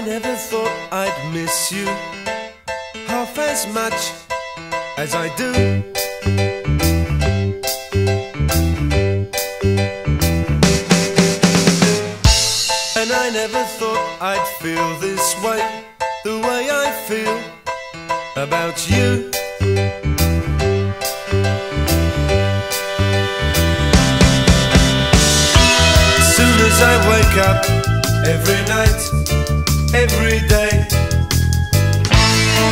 I never thought I'd miss you half as much as I do. And I never thought I'd feel this way, the way I feel about you. Soon as I wake up every night every day,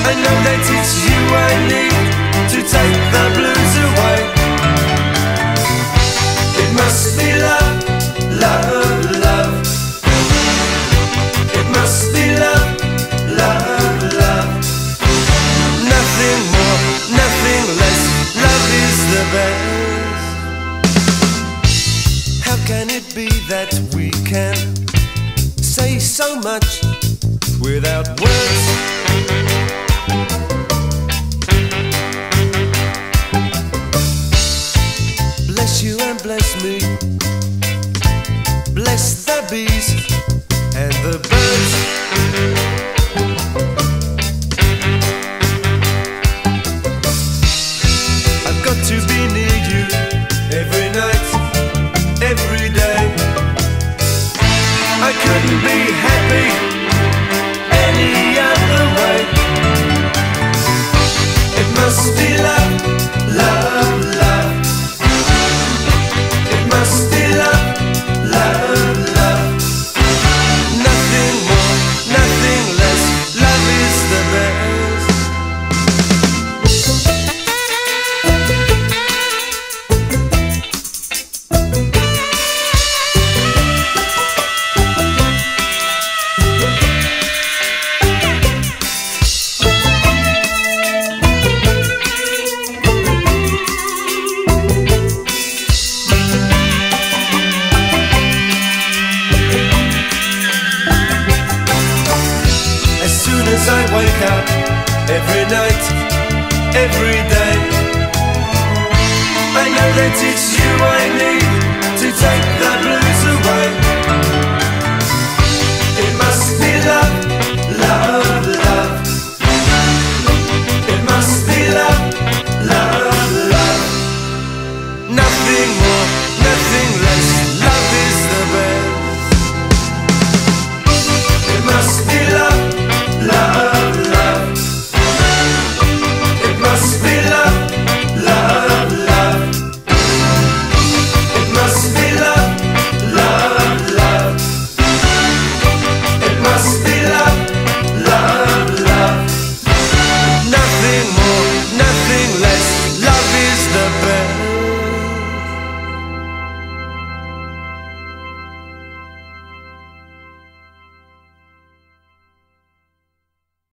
I know that it's you I need to take the blues away. It must be love, love, love. It must be love, love, love. Nothing more, nothing less. Love is the best. How can it be that we can say so much without words? Bless you and bless me. Bless the bees and the birds. I've got to be near you every night, every day. I couldn't be happy any other way. I wake up, every night, every day, I know that it's you I need to take the blues away. It must be love, love, love. It must be love, love, love. Nothing